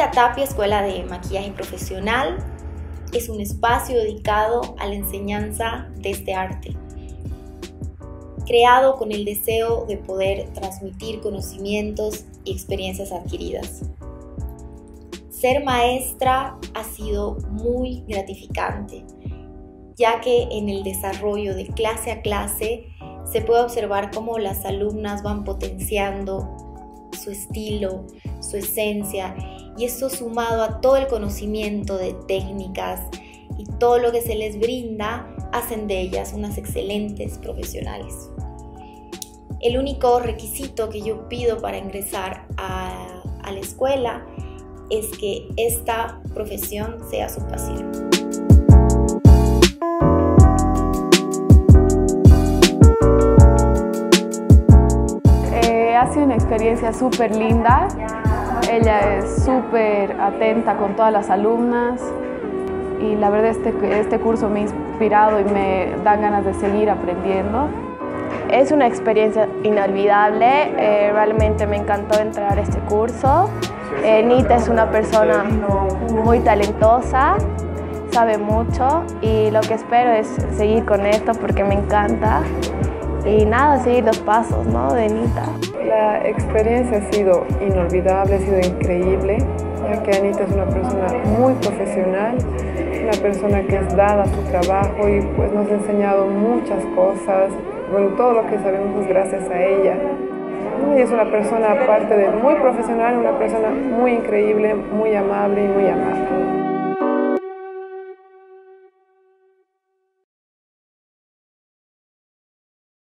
Anita Tapia Escuela de Maquillaje Profesional es un espacio dedicado a la enseñanza de este arte, creado con el deseo de poder transmitir conocimientos y experiencias adquiridas. Ser maestra ha sido muy gratificante, ya que en el desarrollo de clase a clase se puede observar cómo las alumnas van potenciando su estilo, su esencia, y esto sumado a todo el conocimiento de técnicas y todo lo que se les brinda, hacen de ellas unas excelentes profesionales. El único requisito que yo pido para ingresar a, la escuela es que esta profesión sea su pasión. ha sido una experiencia súper linda. Ella es súper atenta con todas las alumnas y la verdad este, este curso me ha inspirado y me dan ganas de seguir aprendiendo. Es una experiencia inolvidable, eh, realmente me encantó entrar a este curso. Eh, Nita es una persona muy talentosa, sabe mucho y lo que espero es seguir con esto porque me encanta y nada, seguir los pasos ¿no? de Anita. La experiencia ha sido inolvidable, ha sido increíble, ya que Anita es una persona muy profesional, una persona que es dada a su trabajo y pues nos ha enseñado muchas cosas. Bueno, todo lo que sabemos es gracias a ella. Y es una persona, aparte de muy profesional, una persona muy increíble, muy amable y muy amada.